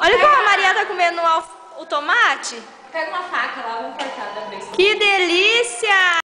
Olha como a Maria tá comendo o, o tomate. Pega uma faca lá, vamos cortar da vez. Que delícia!